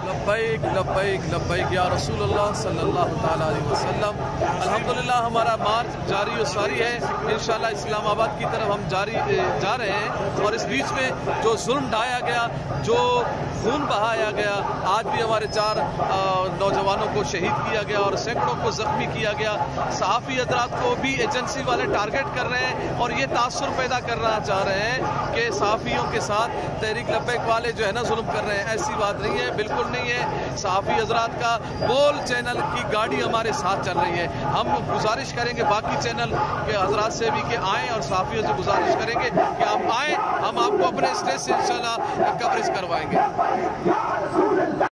लब्बैक लब्बैक लब्बैक या रसूल अल्लाह सल्लल्लाहु अलैहि वसल्लम। अल्हम्दुलिल्लाह, हमारा मार्च जारी और सारी है। इन इस्लामाबाद की तरफ़ हम जारी जा रहे हैं। और इस बीच में जो जुल्म ढाया गया, जो खून बहाया गया, आज भी हमारे चार नौजवानों को शहीद किया गया और सैकड़ों को जख्मी किया गया। सहाफ़ी हजरात को भी एजेंसी वाले टारगेट कर रहे हैं और ये तासर पैदा करना चाह रहे हैं। सहाफ़ियों के साथ तहरीक लब्बैक वाले जो है ना जुल्म कर रहे हैं, ऐसी बात नहीं है, बिल्कुल नहीं है। सहाफ़ी हजरात का बोल चैनल की गाड़ी हमारे साथ चल रही है। हम गुजारिश करेंगे बाकी चैनल के हजरात से भी कि आएँ और सहाफ़ियों से गुजारिश करेंगे कि आप आएँ, हम आपको अपने स्टेज से इन कवरेज करवाएँगे।